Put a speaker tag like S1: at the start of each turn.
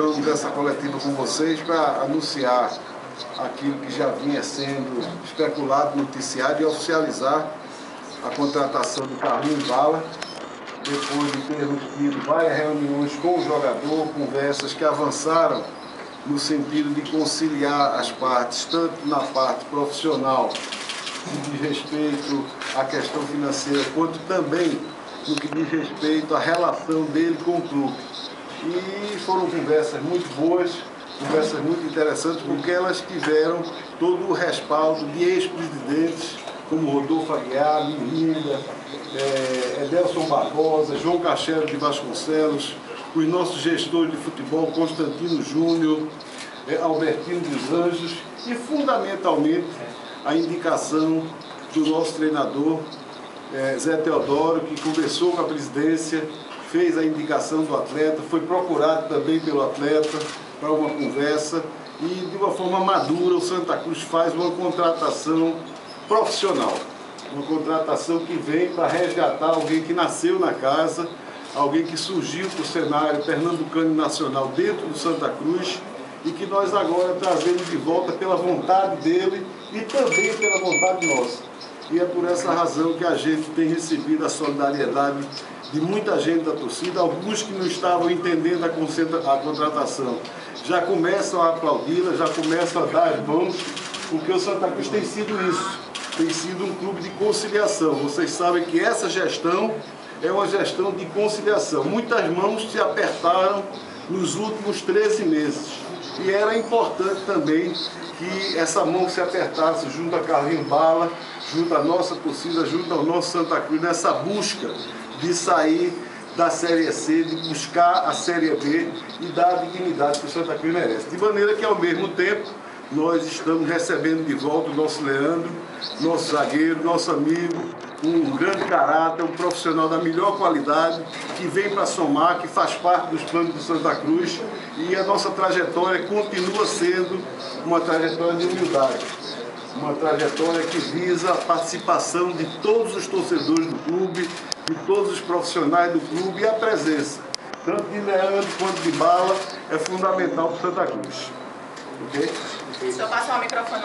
S1: convocamos essa coletiva com vocês para anunciar aquilo que já vinha sendo especulado, noticiado e oficializar a contratação do Carlinhos Bala, depois de termos tido várias reuniões com o jogador, conversas que avançaram no sentido de conciliar as partes, tanto na parte profissional, que diz respeito à questão financeira, quanto também no que diz respeito à relação dele com o clube. E foram conversas muito boas, conversas muito interessantes, porque elas tiveram todo o respaldo de ex-presidentes, como Rodolfo Aguiar, Mirinda, é, Edelson Barbosa, João Cachero de Vasconcelos, os nossos gestores de futebol, Constantino Júnior, é, Albertino dos Anjos, e fundamentalmente a indicação do nosso treinador, é, Zé Teodoro, que conversou com a presidência, fez a indicação do atleta, foi procurado também pelo atleta para uma conversa e de uma forma madura o Santa Cruz faz uma contratação profissional. Uma contratação que vem para resgatar alguém que nasceu na casa, alguém que surgiu para o cenário pernambucano e nacional dentro do Santa Cruz e que nós agora trazemos de volta pela vontade dele e também pela vontade nossa. E é por essa razão que a gente tem recebido a solidariedade de muita gente da torcida, alguns que não estavam entendendo a, a contratação já começam a aplaudi-la, já começam a dar as mãos, porque o Santa Cruz tem sido isso, tem sido um clube de conciliação. Vocês sabem que essa gestão é uma gestão de conciliação. Muitas mãos se apertaram nos últimos 13 meses. E era importante também que essa mão se apertasse junto a Carlinhos Bala, junto à nossa torcida, junto ao nosso Santa Cruz, nessa busca de sair da Série C, de buscar a Série B e dar a dignidade que o Santa Cruz merece. De maneira que, ao mesmo tempo, nós estamos recebendo de volta o nosso Leandro, nosso zagueiro, nosso amigo, um grande caráter, um profissional da melhor qualidade, que vem para somar, que faz parte dos planos do Santa Cruz e a nossa trajetória continua sendo uma trajetória de humildade, uma trajetória que visa a participação de todos os torcedores do clube, de todos os profissionais do clube e a presença, tanto de Leandro quanto de Bala, é fundamental para o Santa Cruz. Ok?
S2: Eu passar o microfone